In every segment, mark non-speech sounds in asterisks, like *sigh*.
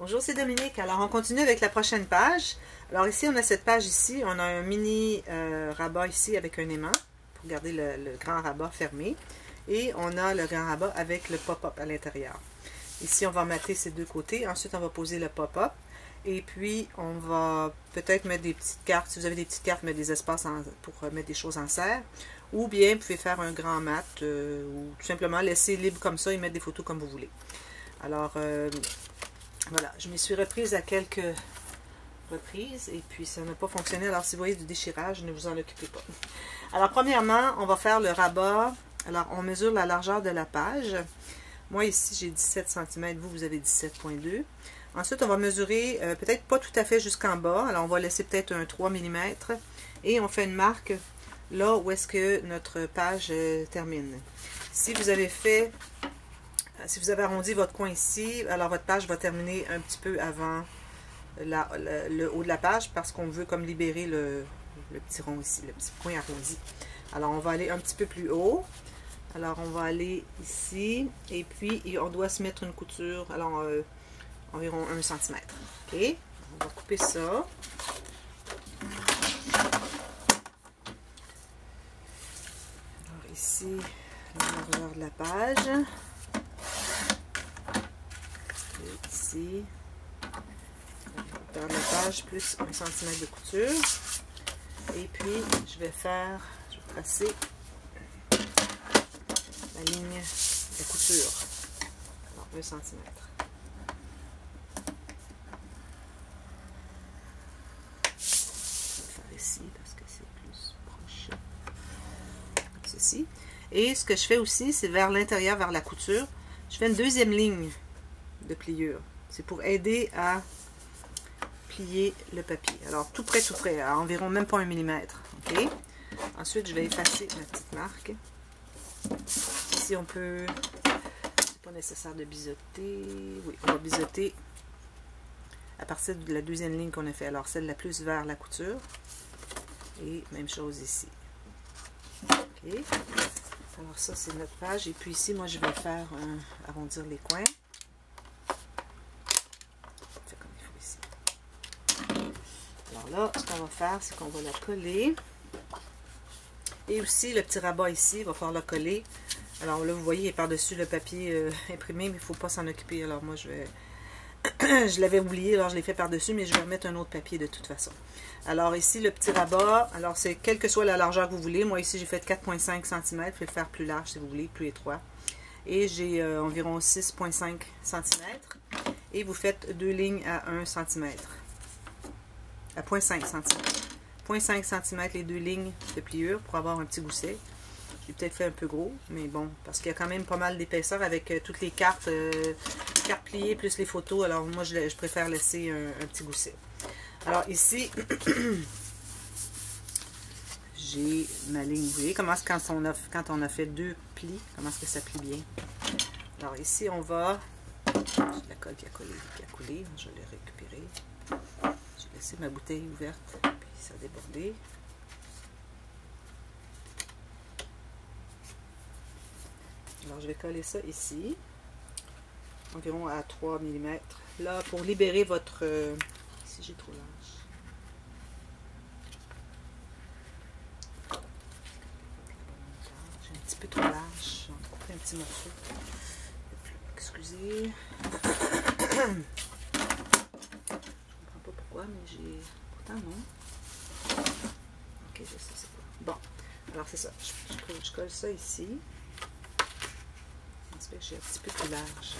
Bonjour, c'est Dominique. Alors, on continue avec la prochaine page. Alors, ici, on a cette page ici. On a un mini euh, rabat ici avec un aimant pour garder le, grand rabat fermé. Et on a le grand rabat avec le pop-up à l'intérieur. Ici, on va mater ces deux côtés. Ensuite, on va poser le pop-up. Et puis, on va peut-être mettre des petites cartes. Si vous avez des petites cartes, mettre des espaces pour euh, mettre des choses en serre. Ou bien, vous pouvez faire un grand mat euh, ou tout simplement laisser libre comme ça et mettre des photos comme vous voulez. Alors, voilà, je m'y suis reprise à quelques reprises et puis ça n'a pas fonctionné. Alors si vous voyez du déchirage, ne vous en occupez pas. Alors premièrement, on va faire le rabat. Alors on mesure la largeur de la page. Moi ici j'ai 17 cm, vous vous avez 17.2. Ensuite on va mesurer euh, peut-être pas tout à fait jusqu'en bas. Alors on va laisser peut-être un 3 mm et on fait une marque là où est-ce que notre page euh, termine. Si vous avez fait si vous avez arrondi votre coin ici, alors votre page va terminer un petit peu avant le, haut de la page parce qu'on veut comme libérer le, petit rond ici, le petit coin arrondi. Alors on va aller un petit peu plus haut. Alors on va aller ici et puis on doit se mettre une couture, alors euh, environ 1 cm. Ok, on va couper ça. Alors ici, la largeur de la page. Ici. Dans la page plus 1 cm de couture. Et puis, je vais faire, je vais tracer la ligne de couture. Alors, 2 cm. faire ici parce que c'est plus proche. ceci. Et ce que je fais aussi, c'est vers l'intérieur, vers la couture, je fais une deuxième ligne pliure. C'est pour aider à plier le papier. Alors, tout près, tout près, à environ même pas un millimètre. OK? Ensuite, je vais effacer ma petite marque. Ici, on peut... C'est pas nécessaire de biseauter. Oui, on va biseauter à partir de la deuxième ligne qu'on a fait. Alors, celle la plus vers la couture. Et même chose ici. OK? Alors, ça, c'est notre page. Et puis ici, moi, je vais faire arrondir les coins. Là, ce qu'on va faire, c'est qu'on va la coller. Et aussi, le petit rabat ici, il va falloir le coller. Alors là, vous voyez, il est par-dessus le papier euh, imprimé, mais il ne faut pas s'en occuper. Alors moi, je vais... *coughs* je l'avais oublié, alors je l'ai fait par-dessus, mais je vais remettre un autre papier de toute façon. Alors ici, le petit rabat, alors c'est quelle que soit la largeur que vous voulez. Moi ici, j'ai fait 4,5 cm. Vous pouvez le faire plus large si vous voulez, plus étroit. Et j'ai euh, environ 6,5 cm. Et vous faites deux lignes à 1 cm à 0.5 cm. 0.5 cm les deux lignes de pliure pour avoir un petit gousset. J'ai peut-être fait un peu gros, mais bon, parce qu'il y a quand même pas mal d'épaisseur avec euh, toutes les cartes, euh, cartes pliées plus les photos. Alors moi, je, préfère laisser un, petit gousset. Alors ici, *clears throat* j'ai ma ligne. Vous voyez comment quand on a, quand on a fait deux plis, comment est-ce que ça plie bien? Alors ici, on va... La colle qui a collé, qui a coulé, je l'ai récupéré laisser ma bouteille ouverte, puis ça a débordé. Alors, je vais coller ça ici, environ à 3 mm. Là, pour libérer votre... Euh, si j'ai trop large. J'ai un petit peu trop large. J'en ai un petit morceau. Excusez. *clears throat* mais j'ai... Pourtant, non. Ok, je sais c'est quoi. Bon, alors c'est ça. Je, colle ça ici. J'espère que j'ai un petit peu plus large.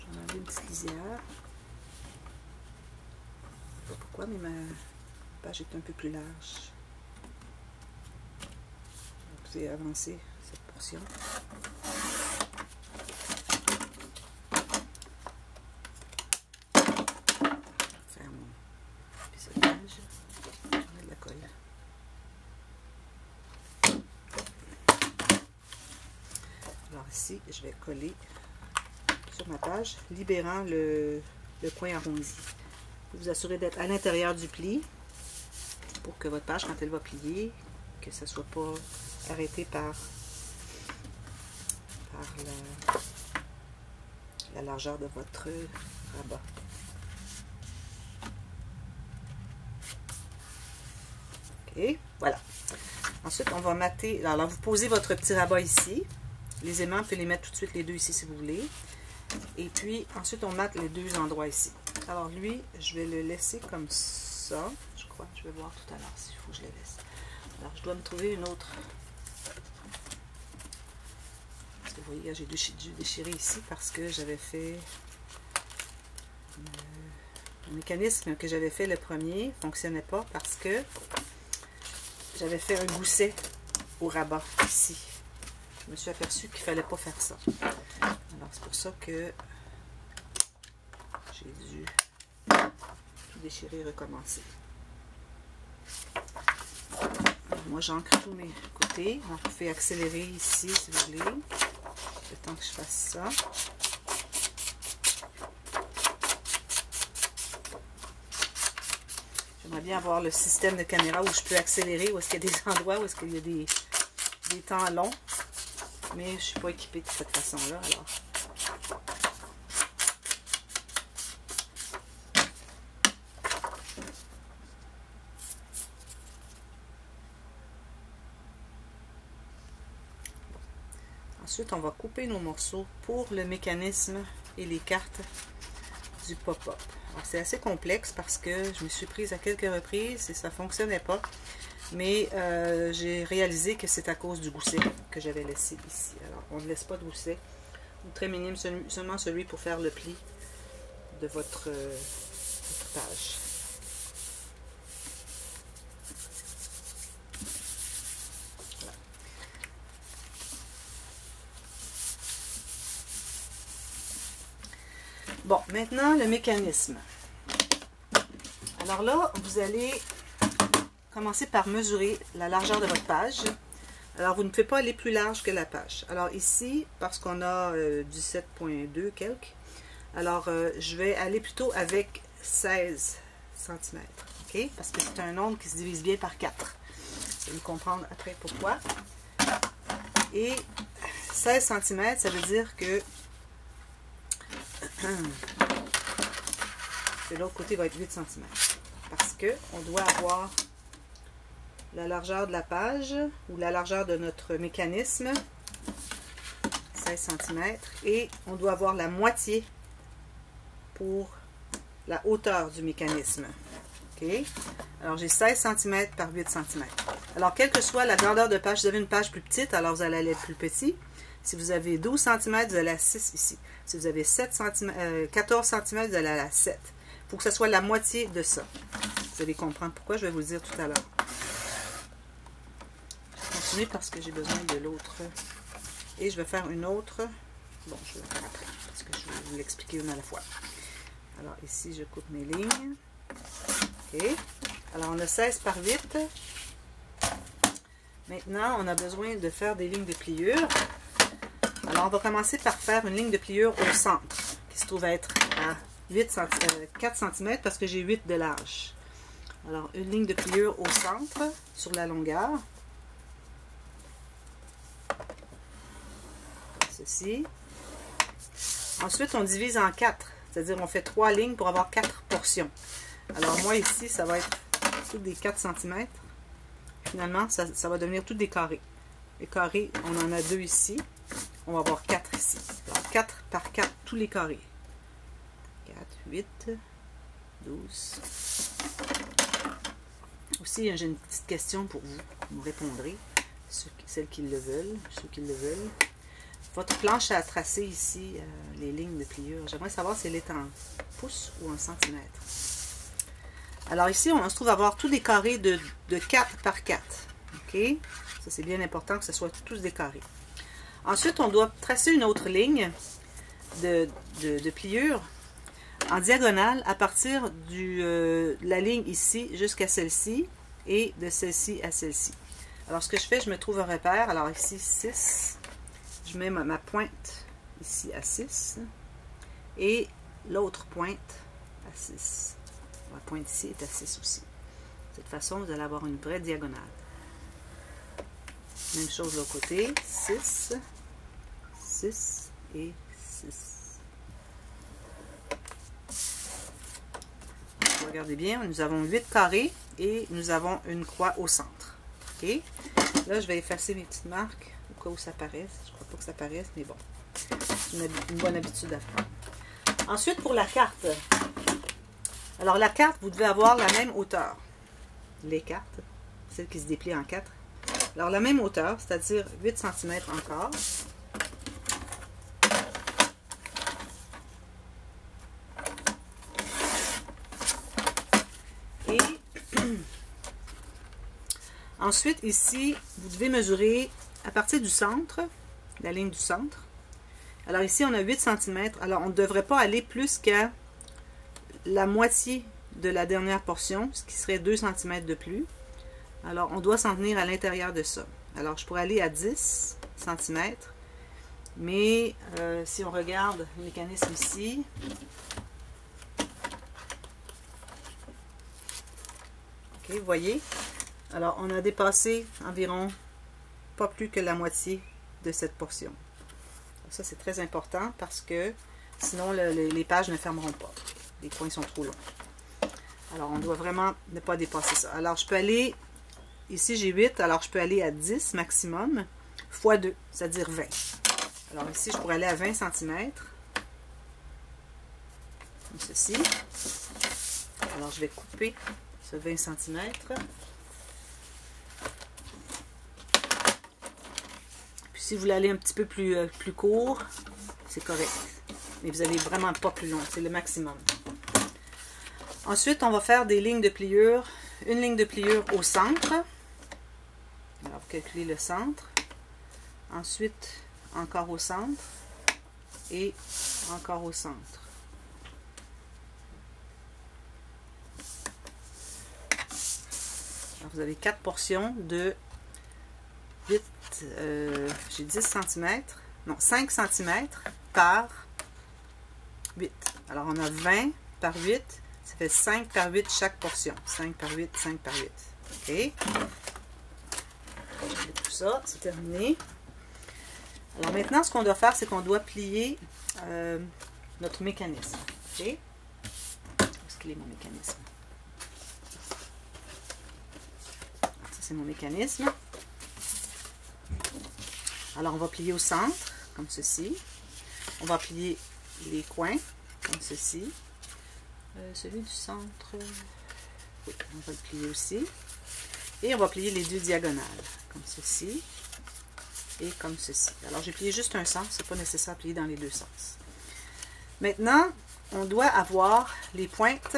J'en ai une petite lisière. Je sais pas pourquoi, mais ma page est un peu plus large. Vous pouvez avancer cette portion. Je vais coller sur ma page, libérant le, coin arrondi. Vous vous assurez d'être à l'intérieur du pli pour que votre page, quand elle va plier, que ça ne soit pas arrêté par, la, la largeur de votre rabat. OK, voilà. Ensuite, on va mater. Alors, vous posez votre petit rabat ici. Les aimants, vous pouvez les mettre tout de suite les deux ici si vous voulez. Et puis, ensuite, on mate les deux endroits ici. Alors, lui, je vais le laisser comme ça. Je crois. Je vais voir tout à l'heure s'il faut que je le laisse. Alors, je dois me trouver une autre. Que vous voyez, j'ai dû déchirer ici parce que j'avais fait... Le mécanisme que j'avais fait le premier ne fonctionnait pas parce que j'avais fait un gousset au rabat ici. Je me suis aperçu qu'il ne fallait pas faire ça. Alors c'est pour ça que j'ai dû tout déchirer et recommencer. moi j'encre tous mes côtés. vous pouvez accélérer ici si vous voulez. Le temps que je fasse ça. J'aimerais bien avoir le système de caméra où je peux accélérer, où est-ce qu'il y a des *laughs* endroits où est-ce qu'il y a des temps longs. Mais je ne suis pas équipée de cette façon-là, alors. Ensuite, on va couper nos morceaux pour le mécanisme et les cartes du pop-up. C'est assez complexe parce que je me suis prise à quelques reprises et ça ne fonctionnait pas. Mais euh, j'ai réalisé que c'est à cause du gousset j'avais laissé ici. Alors, on ne laisse pas de gousset. Très minime, seulement celui pour faire le pli de votre, euh, votre page. Bon, maintenant le mécanisme. Alors là, vous allez commencer par mesurer la largeur de votre page. Alors, vous ne pouvez pas aller plus large que la page. Alors ici, parce qu'on a 17.2 euh, quelques, alors euh, je vais aller plutôt avec 16 cm. OK? Parce que c'est un nombre qui se divise bien par 4. Vous allez comprendre après pourquoi. Et 16 cm, ça veut dire que *clears throat* de l'autre côté va être 8 cm. Parce que on doit avoir la largeur de la page ou la largeur de notre mécanisme, 16 cm, et on doit avoir la moitié pour la hauteur du mécanisme. Alors, j'ai 16 cm par 8 cm. Alors, quelle que soit la grandeur de page, vous avez une page plus petite, alors vous allez aller plus petit. Si vous avez 12 cm, vous allez à 6 ici. Si vous avez 7 cm, 14 cm, vous allez à 7. Il faut que ce soit la moitié de ça. Vous allez comprendre pourquoi, je vais vous le dire tout à l'heure. Parce que j'ai besoin de l'autre. Et je vais faire une autre. Bon, je vais faire après, parce que je vais vous l'expliquer une à la fois. Alors ici, je coupe mes lignes. OK. Alors, on a 16 par 8. Maintenant, on a besoin de faire des lignes de pliure. Alors, on va commencer par faire une ligne de pliure au centre, qui se trouve être à 8 4 cm parce que j'ai 8 de large. Alors, une ligne de pliure au centre, sur la longueur. Ensuite, on divise en 4, c'est-à-dire on fait 3 lignes pour avoir 4 portions. Alors, moi, ici, ça va être toutes des 4 cm. Finalement, ça, va devenir toutes des carrés. Les carrés, on en a deux ici. On va avoir 4 ici. Alors 4 par 4, tous les carrés. 4, 8, 12. Aussi, j'ai une petite question pour vous. Vous répondrez, celles qui le veulent, ceux qui le veulent. Votre planche à tracer ici, euh, les lignes de pliure, j'aimerais savoir si elle est en pouces ou en centimètres. Alors ici, on se trouve avoir tous des carrés de, de 4 par 4. OK? Ça, c'est bien important que ce soit tous des carrés. Ensuite, on doit tracer une autre ligne de, pliure en diagonale à partir euh, de la ligne ici jusqu'à celle-ci et de celle-ci à celle-ci. Alors, ce que je fais, je me trouve un repère. Alors, ici, 6. Je mets ma pointe ici à 6 et l'autre pointe à 6. La pointe ici est à 6 aussi. De cette façon, vous allez avoir une vraie diagonale. Même chose de l'autre côté, 6, 6 et 6. Regardez bien, nous avons 8 carrés et nous avons une croix au centre. Okay? Là, je vais effacer mes petites marques au cas où ça apparaisse. Pas que ça paraisse, mais bon. C'est une, une, bonne habitude à faire. Ensuite, pour la carte. Alors, la carte, vous devez avoir la même hauteur. Les cartes, celles qui se déplient en quatre. Alors, la même hauteur, c'est-à-dire 8 cm encore. Et *clears throat* ensuite, ici, vous devez mesurer à partir du centre, la ligne du centre. Alors ici, on a 8 cm. Alors, on ne devrait pas aller plus qu'à la moitié de la dernière portion, ce qui serait 2 cm de plus. Alors, on doit s'en tenir à l'intérieur de ça. Alors, je pourrais aller à 10 cm. Mais euh, si on regarde le mécanisme ici, OK, vous voyez? Alors, on a dépassé environ pas plus que la moitié de cette portion. Ça, c'est très important parce que sinon, le, le, les pages ne fermeront pas. Les points sont trop longs. Alors, on doit vraiment ne pas dépasser ça. Alors, je peux aller, ici j'ai 8, alors je peux aller à 10 maximum, fois 2, c'est-à-dire 20. Alors ici, je pourrais aller à 20 cm. Comme ceci. Alors, je vais couper ce 20 cm. Si vous voulez aller un petit peu plus, euh, plus court, c'est correct. Mais vous n'allez vraiment pas plus long, c'est le maximum. Ensuite, on va faire des lignes de pliure. Une ligne de pliure au centre. Alors, vous calculez le centre. Ensuite, encore au centre. Et encore au centre. Vous avez quatre portions de 8, euh, j'ai 10 cm, non, 5 cm par 8. Alors, on a 20 par 8, ça fait 5 par 8 chaque portion. 5 par 8, 5 par 8. OK. Tout ça, c'est terminé. Alors maintenant, ce qu'on doit faire, c'est qu'on doit plier euh, notre mécanisme. OK. Où est-ce qu'il est mon mécanisme? Ça, c'est mon mécanisme. Alors, on va plier au centre, comme ceci. On va plier les coins, comme ceci. Euh, celui du centre, oui, on va le plier aussi. Et on va plier les deux diagonales, comme ceci et comme ceci. Alors, j'ai plié juste un sens, c'est pas nécessaire de plier dans les deux sens. Maintenant, on doit avoir les pointes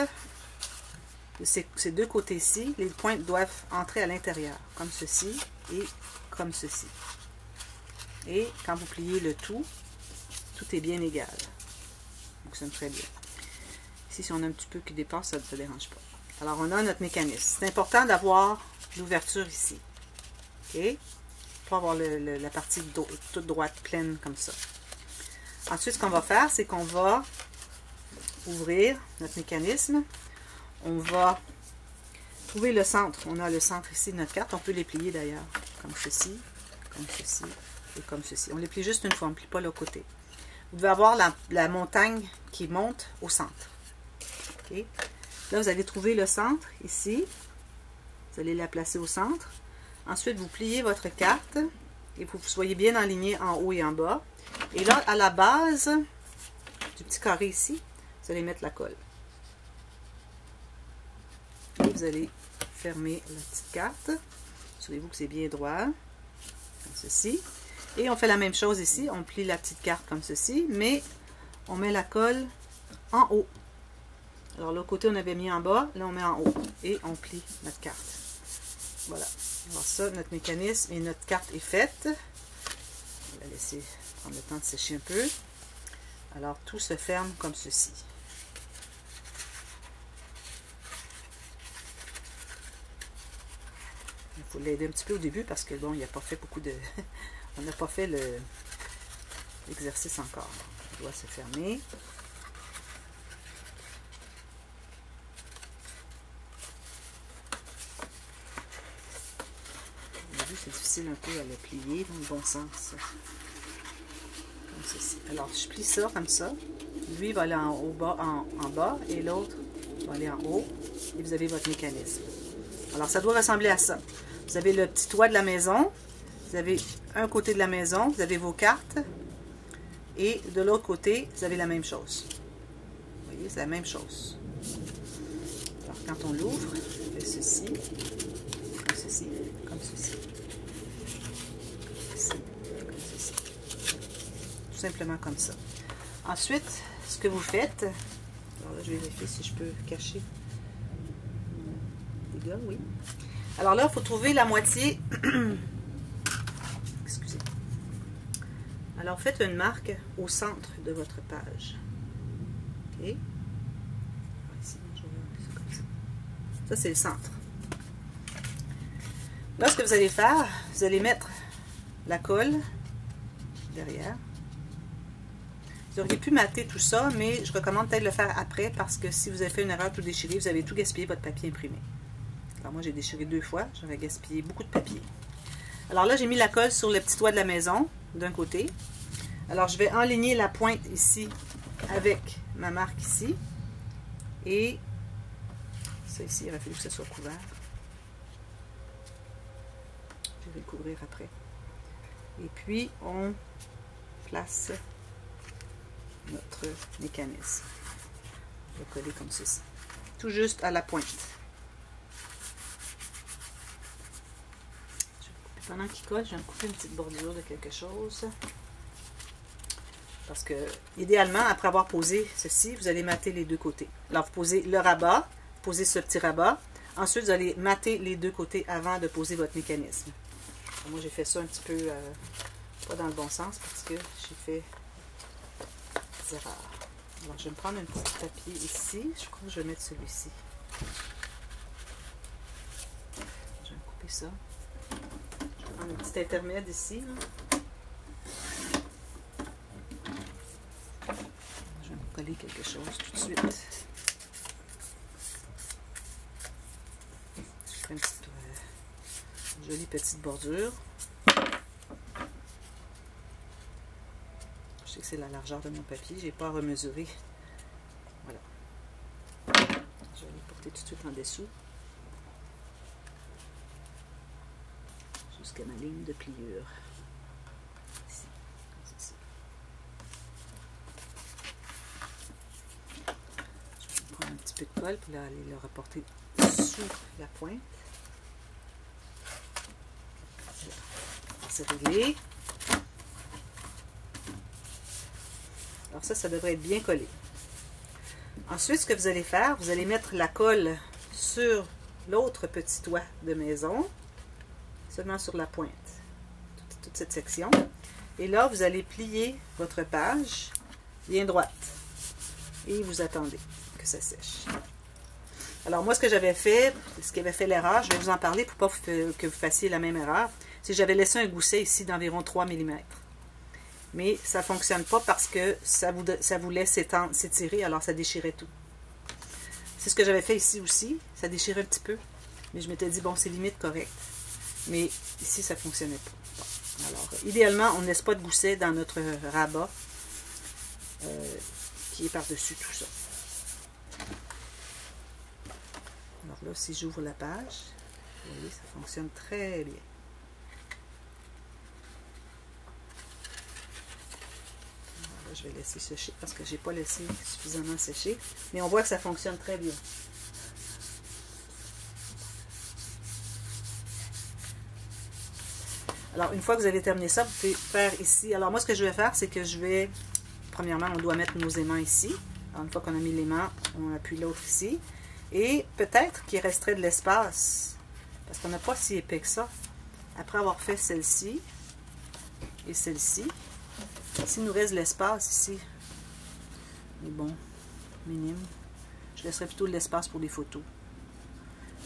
de ces, ces deux côtés-ci, les pointes doivent entrer à l'intérieur, comme ceci et comme ceci. Et quand vous pliez le tout, tout est bien égal. Ça fonctionne très bien. Ici, si on a un petit peu qui dépasse, ça ne dérange pas. Alors, on a notre mécanisme. C'est important d'avoir l'ouverture ici. OK? Pour avoir la partie toute droite, pleine, comme ça. Ensuite, ce qu'on va faire, c'est qu'on va ouvrir notre mécanisme. On va trouver le centre. On a le centre ici de notre carte. On peut les plier d'ailleurs, comme ceci, comme ceci, comme ceci. On les plie juste une fois, on ne plie pas le côté. Vous devez avoir la, montagne qui monte au centre. Là, vous allez trouver le centre ici. Vous allez la placer au centre. Ensuite, vous pliez votre carte et vous soyez bien aligné en haut et en bas. Et là, à la base du petit carré ici, vous allez mettre la colle. Vous allez fermer la petite carte. Assurez-vous que c'est bien droit, comme ceci. Et on fait la même chose ici, on plie la petite carte comme ceci, mais on met la colle en haut. Alors l'autre côté on avait mis en bas, là on met en haut et on plie notre carte. Voilà. Alors ça, notre mécanisme et notre carte est faite. On va laisser prendre le temps de sécher un peu. Alors tout se ferme comme ceci. Il faut l'aider un petit peu au début parce que bon, il n'a pas fait beaucoup de... *laughs* On n'a pas fait l'exercice le, encore. On doit se fermer. C'est difficile un peu à le plier dans le bon sens. Comme ceci. Alors, je plie ça comme ça. Lui va aller haut, bas, en bas et l'autre va aller en haut. Et vous avez votre mécanisme. Alors, ça doit ressembler à ça. Vous avez le petit toit de la maison. Vous avez un côté de la maison, vous avez vos cartes. Et de l'autre côté, vous avez la même chose. Vous voyez, c'est la même chose. Alors, quand on l'ouvre, on fait ceci, comme ceci, comme ceci. Ceci, comme ceci. Tout simplement comme ça. Ensuite, ce que vous faites, alors là, je vais vérifier si je peux cacher les gars, oui. Alors là, il faut trouver la moitié. *clears throat* Excusez. Alors, faites une marque au centre de votre page. OK? Ici, je vais ça comme ça. Ça, c'est le centre. Là, ce que vous allez faire, vous allez mettre la colle derrière. Vous auriez pu mater tout ça, mais je recommande peut-être de le faire après parce que si vous avez fait une erreur tout déchiré, vous avez tout gaspillé votre papier imprimé. Alors moi, j'ai déchiré deux fois. J'aurais gaspillé beaucoup de papier. Alors là, j'ai mis la colle sur le petit toit de la maison, d'un côté. Alors, je vais enligner la pointe ici avec ma marque ici. Et ça ici, il aurait fallu que ça soit couvert. Je vais le couvrir après. Et puis, on place notre mécanisme. Je vais coller comme ceci. Tout juste à la pointe. Pendant qu'il colle, je vais me couper une petite bordure de quelque chose. Parce que, idéalement, après avoir posé ceci, vous allez mater les deux côtés. Alors, vous posez le rabat, vous posez ce petit rabat. Ensuite, vous allez mater les deux côtés avant de poser votre mécanisme. moi, j'ai fait ça un petit peu euh, pas dans le bon sens parce que j'ai fait des erreurs. Alors, je vais me prendre un petit papier ici. Je crois que je vais mettre celui-ci. Je vais couper ça un petit intermède ici. Je vais me coller quelque chose tout de suite. Je fais une, petite, euh, jolie petite bordure. Je sais que c'est la largeur de mon papier, j'ai pas à remesurer. Voilà. Je vais les porter tout de suite en dessous. Ma ligne de pliure. Je vais prendre un petit peu de colle pour aller le reporter sous la pointe. C'est réglé. Alors ça, ça devrait être bien collé. Ensuite, ce que vous allez faire, vous allez mettre la colle sur l'autre petit toit de maison seulement sur la pointe, toute, cette section. Et là, vous allez plier votre page bien droite. Et vous attendez que ça sèche. Alors moi, ce que j'avais fait, ce qui avait fait l'erreur, je vais vous en parler pour pas que vous fassiez la même erreur, c'est que j'avais laissé un gousset ici d'environ 3 mm. Mais ça ne fonctionne pas parce que ça vous, ça vous laisse s'étirer, alors ça déchirait tout. C'est ce que j'avais fait ici aussi, ça déchirait un petit peu. Mais je m'étais dit, bon, c'est limite correct. Mais ici, ça ne fonctionnait pas. Alors, idéalement, on ne laisse pas de gousset dans notre rabat euh, qui est par-dessus tout ça. Alors là, si j'ouvre la page, vous voyez, ça fonctionne très bien. je vais laisser sécher parce que je n'ai pas laissé suffisamment sécher. Mais on voit que ça fonctionne très bien. Alors, une fois que vous avez terminé ça, vous pouvez faire ici. Alors, moi, ce que je vais faire, c'est que je vais... Premièrement, on doit mettre nos aimants ici. Alors, une fois qu'on a mis l'aimant, on appuie l'autre ici. Et peut-être qu'il resterait de l'espace, parce qu'on n'a pas si épais que ça. Après avoir fait celle-ci et celle-ci, s'il nous reste de l'espace ici, mais bon, minime, je laisserai plutôt de l'espace pour des photos.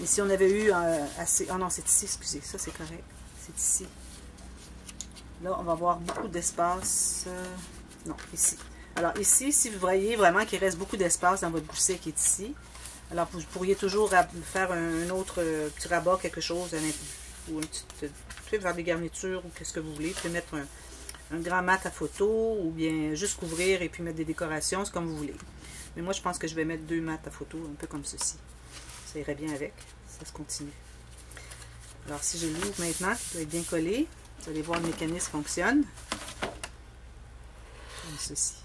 Mais si on avait eu euh, assez... Oh non, c'est ici, excusez, ça c'est correct. C'est ici. Là, on va avoir beaucoup d'espace. Euh, non, ici. Alors ici, si vous voyez vraiment qu'il reste beaucoup d'espace dans votre gousset qui est ici, alors vous pourriez toujours faire un autre euh, petit rabat, quelque chose, ou une petite, pouvez faire des garnitures ou qu'est-ce que vous voulez. Vous pouvez mettre un, un grand mat à photo ou bien juste couvrir et puis mettre des décorations, c'est comme vous voulez. Mais moi, je pense que je vais mettre deux mats à photo, un peu comme ceci. Ça irait bien avec. Ça se continue. Alors, si je l'ouvre maintenant, il doit être bien collé. Vous allez voir le mécanisme fonctionne. Comme ceci.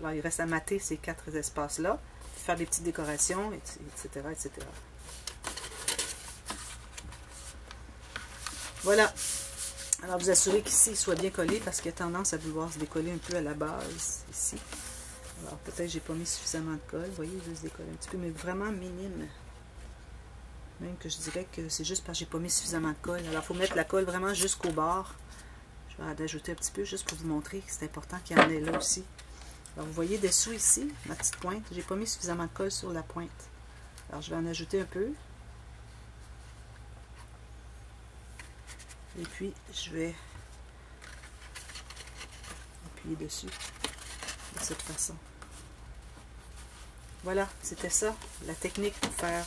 Alors, il reste à mater ces quatre espaces-là, faire des petites décorations, etc., etc. Voilà. Alors, vous assurez qu'ici, il soit bien collé parce qu'il a tendance à vouloir se décoller un peu à la base, ici. Alors, peut-être que j'ai pas mis suffisamment de colle. Vous voyez, il veut se décoller un petit peu, mais vraiment minime. Même que je dirais que c'est juste parce que j'ai pas mis suffisamment de colle. Alors, il faut mettre la colle vraiment jusqu'au bord. Je vais ajouter un petit peu juste pour vous montrer que c'est important qu'il y en ait là aussi. Alors, vous voyez dessous ici, ma petite pointe. J'ai pas mis suffisamment de colle sur la pointe. Alors, je vais en ajouter un peu. Et puis, je vais appuyer dessus de cette façon. Voilà, c'était ça, la technique pour faire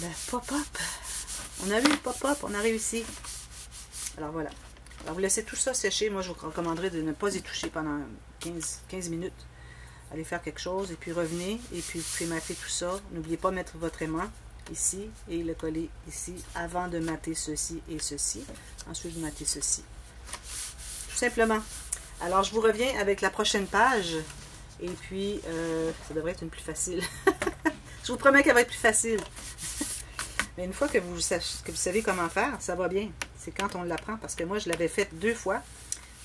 le pop-up. On a vu le pop-up, on a réussi. Alors voilà. Alors vous laissez tout ça sécher. Moi, je vous recommanderais de ne pas y toucher pendant 15, 15 minutes. Allez faire quelque chose et puis revenez. Et puis vous tout ça. N'oubliez pas de mettre votre aimant ici et le coller ici avant de mater ceci et ceci. Ensuite, vous matez ceci. Tout simplement. Alors, je vous reviens avec la prochaine page. Et puis, euh, ça devrait être une plus facile. *laughs* je vous promets qu'elle va être plus facile. Une fois que vous, savez comment faire, ça va bien. C'est quand on l'apprend. Parce que moi, je l'avais fait deux fois.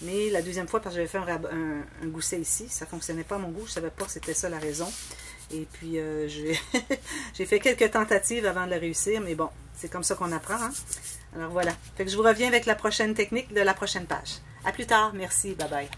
Mais la deuxième fois, parce que j'avais fait un, un, gousset ici, ça ne fonctionnait pas mon goût. Je ne savais pas que c'était ça la raison. Et puis, euh, j'ai *laughs* fait quelques tentatives avant de la réussir. Mais bon, c'est comme ça qu'on apprend. Hein. Alors voilà. Fait que je vous reviens avec la prochaine technique de la prochaine page. À plus tard. Merci. Bye bye.